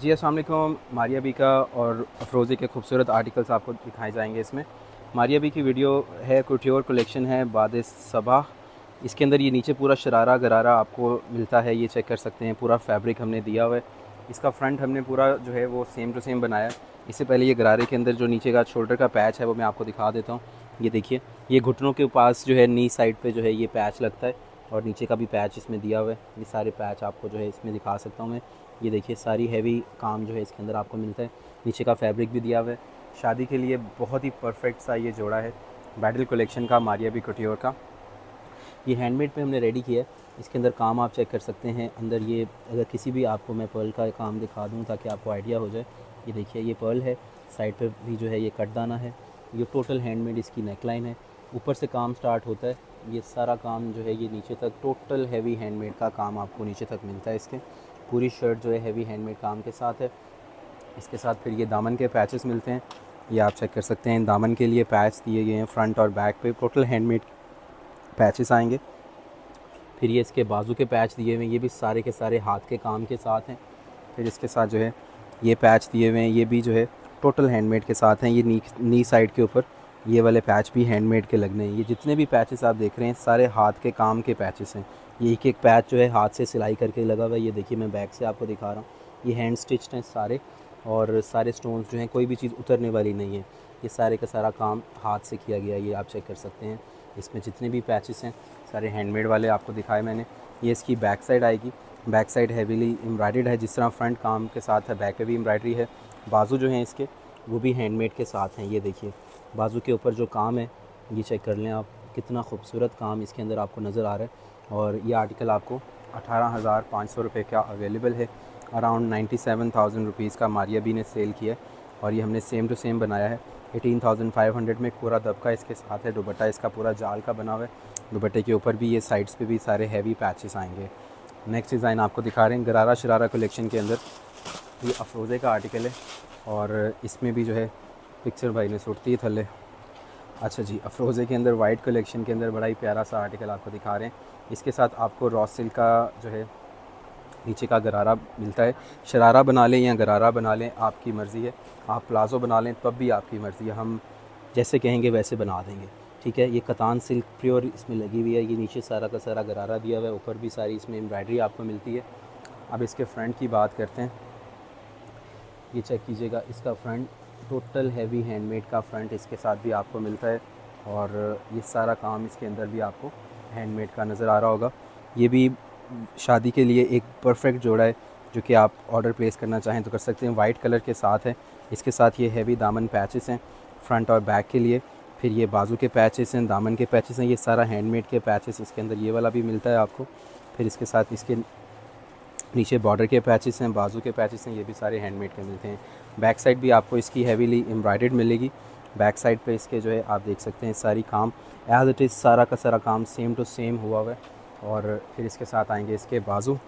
जी Aslam Maria B का और अफरोज़ी के खूबसूरत आर्टिकल्स आपको दिखाए जाएँगे इसमें। मारिया बी की वीडियो है कुट्योर कलेक्शन है बाद सबा। इसके अंदर ये नीचे पूरा शरारा गरारा आपको मिलता है, ये चेक कर सकते हैं। पूरा फैब्रिक हमने दिया हुआ है। इसका फ्रंट हमने पूरा जो है वो सेम टू सेम बनाया। इससे पहले ये गरारे के अंदर जो नीचे का शोल्डर का पैच है, वो मैं आपको दिखा देता हूँ। ये देखिए, ये घुटनों के पास जो है नी साइड पे जो है ये पैच लगता है और नीचे का भी पैच इसमें दिया हुआ है। ये सारे पैच आपको जो है इसमें दिखा सकता हूँ मैं। ये देखिए, सारी हैवी काम जो है इसके अंदर आपको मिलता है। नीचे का फैब्रिक भी दिया हुआ है। शादी के लिए बहुत ही परफेक्ट सा ये जोड़ा है। बैडल कलेक्शन का, मारिया भी कटियोर का। ये हैंडमेड पे हमने रेडी किया है। इसके अंदर काम आप चेक कर सकते हैं। अंदर ये, अगर किसी भी आपको मैं पर्ल का काम दिखा दूँ ताकि आपको आइडिया हो जाए। ये देखिए, ये पर्ल है। साइड पर भी जो है ये कट दाना है। ये टोटल हैंडमेड इसकी नेकलाइन है। ऊपर से काम स्टार्ट होता है। ये सारा काम जो है ये नीचे तक टोटल हैवी हैंडमेड का काम आपको नीचे तक मिलता है इसके। पूरी शर्ट जो है हैवी हैंडमेड काम के साथ है। इसके साथ फिर ये दामन के पैचेस मिलते हैं। ये आप चेक कर सकते हैं, दामन के लिए पैच दिए गए हैं फ्रंट और बैक पे। टोटल हैंडमेड पैचेस आएँगे। फिर ये इसके बाजू के पैच दिए हुए हैं। ये भी सारे के सारे हाथ के काम के साथ हैं। फिर इसके साथ जो है ये पैच दिए हुए हैं। ये भी जो है टोटल हैंडमेड के साथ हैं। ये नी नी साइड के ऊपर ये वाले पैच भी हैंडमेड के लगने हैं। ये जितने भी पैचेस आप देख रहे हैं, सारे हाथ के काम के पैचेस हैं। ये एक एक पैच जो है हाथ से सिलाई करके लगा हुआ है। ये देखिए मैं बैक से आपको दिखा रहा हूँ। ये हैंड स्टिच्ड हैं सारे और सारे स्टोन्स जो हैं, कोई भी चीज़ उतरने वाली नहीं है। ये सारे का सारा काम हाथ से किया गया ये आप चेक कर सकते हैं। इसमें जितने भी पैचेस हैं, सारे हैंडमेड वाले आपको दिखाए मैंने। ये इसकी बैक साइड आएगी। बैक साइड हैवीली एम्ब्रॉयड है, जिस तरह फ्रंट काम के साथ है बैक पे भी एम्ब्रॉयडरी है। बाजू जो हैं इसके, वो भी हैंडमेड के साथ हैं। ये देखिए, बाजू के ऊपर जो काम है, ये चेक कर लें आप। कितना खूबसूरत काम इसके अंदर आपको नज़र आ रहा है। और ये आर्टिकल आपको अठारह हज़ार पाँच सौ रुपये का अवेलेबल है। Around ninety seven thousand rupees का मारिया बी ने सेल किया है और ये हमने सेम टू सेम बनाया है। एटीन थाउज़ेंड फाइव हंड्रेड में पूरा दबका इसके साथ है, दुबट्टा इसका पूरा जाल का बना हुआ है। दुबट्टे के ऊपर भी ये साइड्स पे भी सारे हैवी पैचेस आएँगे। नेक्स्ट डिज़ाइन आपको दिखा रहे हैं, गरारा शरारा कलेक्शन के अंदर। ये अफरोज़े का आर्टिकल है और इसमें भी जो है पिक्चर भाई ने सुटती है थल्ले। अच्छा जी, अफरोज़े के अंदर वाइट कलेक्शन के अंदर बड़ा ही प्यारा सा आर्टिकल आपको दिखा रहे हैं। इसके साथ आपको रॉ सिल्क का जो है, नीचे का गरारा मिलता है। शरारा बना लें या गरारा बना लें, आपकी मर्ज़ी है। आप प्लाज़ो बना लें, तब भी आपकी मर्ज़ी है। हम जैसे कहेंगे, वैसे बना देंगे। ठीक है, ये कतान सिल्क प्योर इसमें लगी हुई है। ये नीचे सारा का सारा गरारा दिया हुआ है। ऊपर भी सारी इसमें एम्ब्रॉयडरी आपको मिलती है। अब इसके फ्रंट की बात करते हैं। ये चेक कीजिएगा, इसका फ्रंट टोटल हैवी हैंडमेड का फ्रंट इसके साथ भी आपको मिलता है और ये सारा काम इसके अंदर भी आपको हैंडमेड का नज़र आ रहा होगा। ये भी शादी के लिए एक परफेक्ट जोड़ा है जो कि आप ऑर्डर प्लेस करना चाहें तो कर सकते हैं। वाइट कलर के साथ है। इसके साथ ये हैवी दामन पैचेस हैं फ्रंट और बैक के लिए। फिर ये बाजू के पैचेस हैं, दामन के पैचेस हैं। ये सारा हैंडमेड के पैचेस इसके अंदर ये वाला भी मिलता है आपको। फिर इसके साथ इसके नीचे बॉर्डर के पैचेस हैं, बाजू के पैचेस हैं, ये भी सारे हैंडमेड के मिलते हैं। बैक साइड भी आपको इसकी हैवीली एम्ब्रॉयड मिलेगी। बैक साइड पे इसके जो है, आप देख सकते हैं सारी काम। एज इट इज़ सारा का सारा काम सेम टू सेम हुआ हुआ है। और फिर इसके साथ आएँगे इसके बाजू।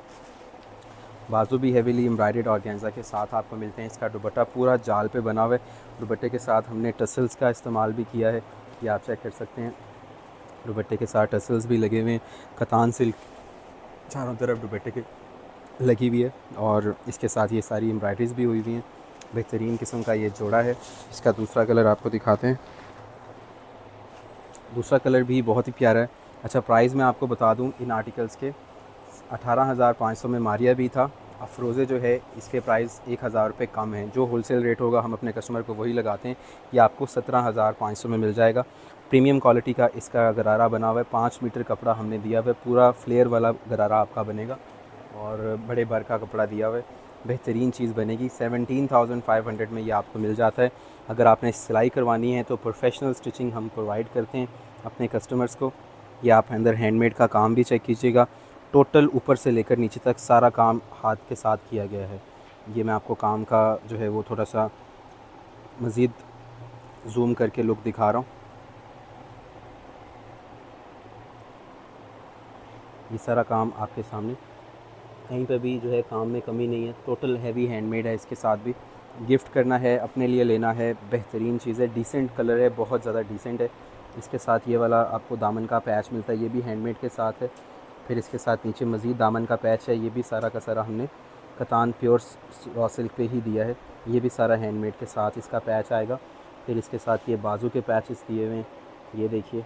बाजू भी हैवीली एम्ब्रॉयड और गेंजा के साथ आपको मिलते हैं। इसका दुपट्टा पूरा जाल पे बना हुआ है। दुपट्टे के साथ हमने टसल्स का इस्तेमाल भी किया है। ये आप चेक कर सकते हैं। दुपट्टे के साथ टसल्स भी लगे हुए हैं। कतान सिल्क चारों तरफ़ दुपट्टे के। लगी हुई है और इसके साथ ये सारी एम्ब्रॉयडरीज भी हुई हुई हैं। बेहतरीन किस्म का ये जोड़ा है। इसका दूसरा कलर आपको दिखाते हैं। दूसरा कलर भी बहुत ही प्यारा है। अच्छा प्राइस मैं आपको बता दूँ, इन आर्टिकल्स के, अठारह हज़ार पाँच सौ में मारिया भी था। अफरोज़े जो है, इसके प्राइस एक हज़ार रुपये कम है। जो होलसेल रेट होगा, हम अपने कस्टमर को वही लगाते हैं। ये आपको सत्रह हज़ार पाँच सौ में मिल जाएगा। प्रीमियम क्वालिटी का इसका गरारा बना हुआ है। पाँच मीटर कपड़ा हमने दिया हुआ है। पूरा फ्लेयर वाला गरारा आपका बनेगा। और बड़े भर का कपड़ा दिया हुआ है। बेहतरीन चीज़ बनेगी। सेवनटीन थाउज़ेंड फाइव हंड्रेड में ये आपको मिल जाता है। अगर आपने सिलाई करवानी है तो प्रोफेशनल स्टिचिंग हम प्रोवाइड करते हैं अपने कस्टमर्स को। ये आप अंदर हैंडमेड का काम भी चेक कीजिएगा। टोटल ऊपर से लेकर नीचे तक सारा काम हाथ के साथ किया गया है। ये मैं आपको काम का जो है वो थोड़ा सा मज़ीद जूम करके लुक दिखा रहा हूँ। ये सारा काम आपके सामने। कहीं पर भी जो है काम में कमी नहीं है। टोटल हैवी हैंडमेड है, इसके साथ भी गिफ्ट करना है, अपने लिए लेना है, बेहतरीन चीज़ है डिसेंट कलर है, बहुत ज़्यादा डिसेंट है। इसके साथ ये वाला आपको दामन का पैच मिलता है, ये भी हैंडमेड के साथ है। फिर इसके साथ नीचे मज़ीद दामन का पैच है, ये भी सारा का सारा हमने कतान प्योर सिल्क पे ही दिया है। ये भी सारा हैंडमेड के साथ इसका पैच आएगा। फिर इसके साथ ये बाजू के पैचेस दिए हुए हैं। ये देखिए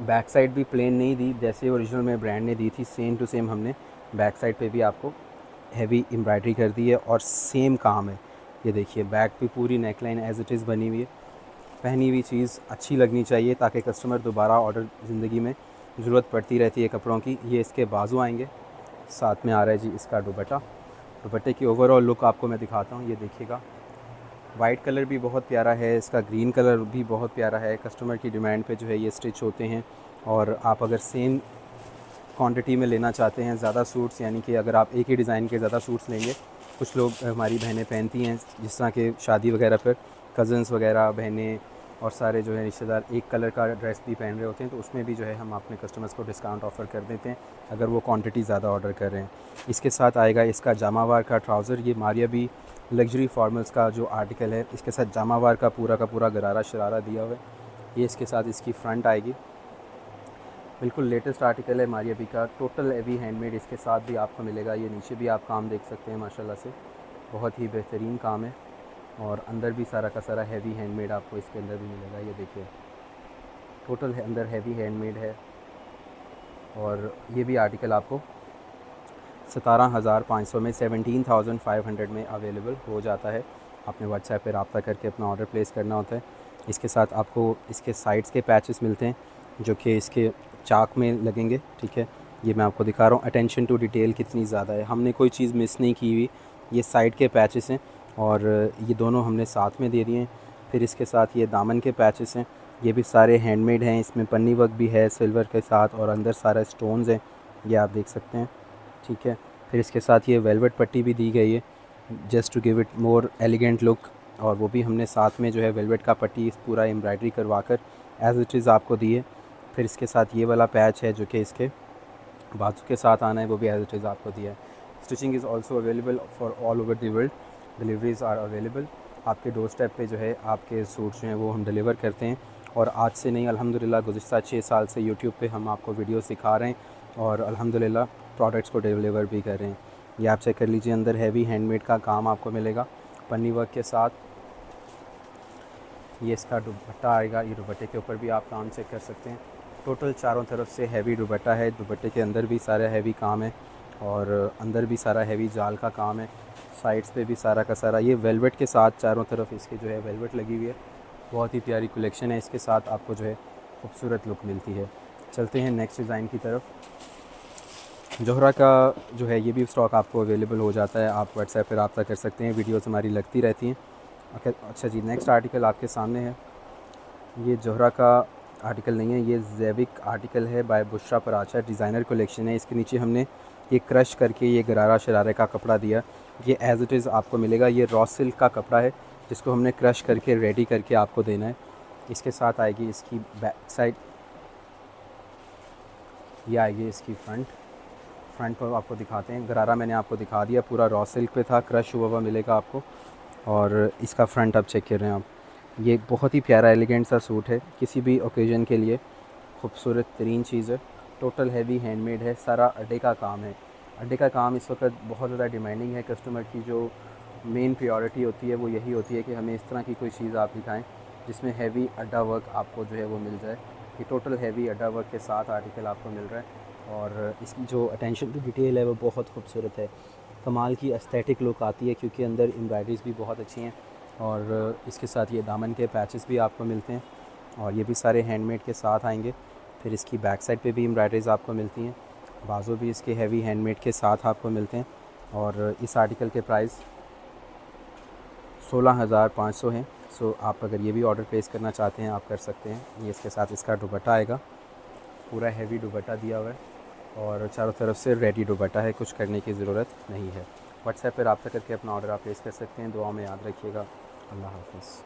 बैक साइड भी प्लेन नहीं दी, जैसे ओरिजिनल में ब्रांड ने दी थी सेम टू सेम हमने बैक साइड पे भी आपको हैवी एम्ब्रॉयडरी कर दी है और सेम काम है। ये देखिए बैक भी पूरी neck neckline as it is बनी हुई है। पहनी हुई चीज़ अच्छी लगनी चाहिए ताकि कस्टमर दोबारा ऑर्डर ज़िंदगी में ज़रूरत पड़ती रहती है कपड़ों की। ये इसके बाजू आएँगे। साथ में आ रहा है जी इसका दुपट्टा। दुपट्टे की ओवरऑल लुक आपको मैं दिखाता हूँ। ये देखिएगा। वाइट कलर भी बहुत प्यारा है, इसका ग्रीन कलर भी बहुत प्यारा है। कस्टमर की डिमांड पे जो है ये स्टिच होते हैं और आप अगर सेम क्वांटिटी में लेना चाहते हैं, ज़्यादा सूट्स, यानी कि अगर आप एक ही डिज़ाइन के ज़्यादा सूट्स लेंगे, कुछ लोग हमारी बहनें पहनती हैं, जिस तरह के शादी वगैरह पर कज़न्स वगैरह, बहनें और सारे जो है रिश्तेदार एक कलर का ड्रेस भी पहन रहे होते हैं तो उसमें भी जो है हम अपने कस्टमर्स को डिस्काउंट ऑफ़र कर देते हैं, अगर वो क्वांटिटी ज़्यादा ऑर्डर कर रहे हैं। इसके साथ आएगा इसका जामावार का ट्राउज़र, ये मारिया भी लग्जरी फॉर्मल्स का जो आर्टिकल है इसके साथ जामावार का पूरा का पूरा गरारा शरारा दिया हुआ है। ये इसके साथ इसकी फ़्रंट आएगी। बिल्कुल लेटेस्ट आर्टिकल है मारिया बी का। टोटल एवी हैंडमेड इसके साथ भी आपको मिलेगा। ये नीचे भी आप काम देख सकते हैं माशाल्लाह से। बहुत ही बेहतरीन काम है और अंदर भी सारा का सारा हैवी हैंडमेड आपको इसके अंदर भी मिलेगा। ये देखिए टोटल है, अंदर हैवी हैंडमेड है और ये भी आर्टिकल आपको सतारह हज़ार पाँच सौ में सेवनटीन थाउज़ेंड फाइव हंड्रेड में अवेलेबल हो जाता है। आपने व्हाट्सएप पर रबता करके अपना ऑर्डर प्लेस करना होता है। इसके साथ आपको इसके साइड्स के पैचेस मिलते हैं, जो कि इसके चाक में लगेंगे, ठीक है? ये मैं आपको दिखा रहा हूँ। अटेंशन टू डिटेल कितनी ज़्यादा है। हमने कोई चीज़ मिस नहीं की हुई। ये साइड के पैचेस हैं और ये दोनों हमने साथ में दे दिए हैं। फिर इसके साथ ये दामन के पैचेस हैं। ये भी सारे हैंडमेड हैं। इसमें पन्नी वर्क भी है सिल्वर के साथ और अंदर सारा स्टोन्स हैं। ये आप देख सकते हैं। ठीक है। फिर इसके साथ ये वेलवेट पट्टी भी दी गई है just to give it more elegant look और वो भी हमने साथ में जो है वेलवेट का पट्टी इस पूरा एम्ब्रॉयडरी करवा कर एज़ इट इज़ आपको दी है। फिर इसके साथ ये वाला पैच है जो कि इसके बाजू के साथ आना है, वो भी एज इट इज़ आपको दिया है। Stitching is also available for all over the world deliveries are available आपके डोर स्टेप पे जो है आपके सूट जो हैं वो हम डिलीवर करते हैं। और आज से नहीं, अल्हम्दुलिल्लाह, गुज़श्ता छः साल से यूट्यूब पे हम आपको वीडियो सिखा रहे हैं। और अल्हम्दुलिल्लाह प्रोडक्ट्स को डिलीवर भी कर। ये आप चेक कर लीजिए, अंदर हैवी हैंडमेड का काम आपको मिलेगा पन्नी वर्क के साथ। ये इसका दुपट्टा आएगा, ये दुपट्टे के ऊपर भी आप काम चेक कर सकते हैं। टोटल चारों तरफ़ से हैवी दुपट्टा है, दुपट्टे के अंदर भी सारा हैवी काम है और अंदर भी सारा हैवी जाल का काम है। साइड्स पे भी सारा का सारा, ये वेलवेट के साथ चारों तरफ़ इसके जो है वेलवेट लगी हुई है। बहुत ही प्यारी कलेक्शन है, इसके साथ आपको जो है खूबसूरत लुक मिलती है। चलते हैं नेक्स्ट डिज़ाइन की तरफ़। जोहरा का जो है, ये भी स्टॉक आपको अवेलेबल हो जाता है। आप व्हाट्सएप पर रबता कर सकते हैं वीडियोस हमारी लगती रहती हैं। अच्छा जी नेक्स्ट आर्टिकल आपके सामने है। ये जोहरा का आर्टिकल नहीं है, ये जैविक आर्टिकल है by Bushra Paracha designer collection है। इसके नीचे हमने ये क्रश करके ये गरारा शरारे का कपड़ा दिया। ये एज़ इट इज़ आपको मिलेगा, ये रॉ सिल्क का कपड़ा है, जिसको हमने क्रश करके रेडी करके आपको देना है। इसके साथ आएगी इसकी बैक साइड ये आएगी इसकी फ्रंट फ्रंट पर आपको दिखाते हैं। गरारा मैंने आपको दिखा दिया, पूरा रॉ सिल्क पे था क्रश हुआ हुआ मिलेगा आपको। और इसका फ्रंट आप चेक कर रहे हैं आप। ये बहुत ही प्यारा एलिगेंट सा सूट है, किसी भी ओकेज़न के लिए। खूबसूरत तरीन चीज़ है। टोटल हैवी हैंडमेड है, सारा अड्डे का काम है। अड्डे का काम इस वक्त बहुत ज़्यादा डिमांडिंग है कस्टमर की, जो मेन प्रायोरिटी होती है, वो यही होती है कि हमें इस तरह की कोई चीज़ आप दिखाएँ, जिसमें हैवी अड्डा वर्क आपको जो है वो मिल जाए। ये टोटल हैवी अड्डा वर्क के साथ आर्टिकल आपको मिल रहा है। और इसकी जो अटेंशन टू डिटेल है, वो बहुत खूबसूरत है। कमाल की अस्थेटिक लुक आती है, क्योंकि अंदर एम्ब्रॉयडरीज भी बहुत अच्छी हैं और इसके साथ ये दामन के पैचेस भी आपको मिलते हैं और ये भी सारे हैंडमेड के साथ आएँगे। फिर इसकी बैक साइड पे भी एम्ब्रॉयडरीज आपको मिलती हैं, बाजू भी इसके हैवी हैंडमेड के साथ आपको मिलते हैं और इस आर्टिकल के प्राइस सोलह हज़ार पाँच सौ हैं। सो आप अगर ये भी ऑर्डर प्लेस करना चाहते हैं, आप कर सकते हैं। ये इसके साथ इसका दुपट्टा आएगा। पूरा हैवी दुपट्टा दिया हुआ है। और चारों तरफ़ से रेडी दुपट्टा है, कुछ करने की ज़रूरत नहीं है। व्हाट्सएप पर रबा करके अपना ऑर्डर आप प्लेस कर सकते हैं। दुआ में याद रखिएगा। अल्लाह हाफिज़।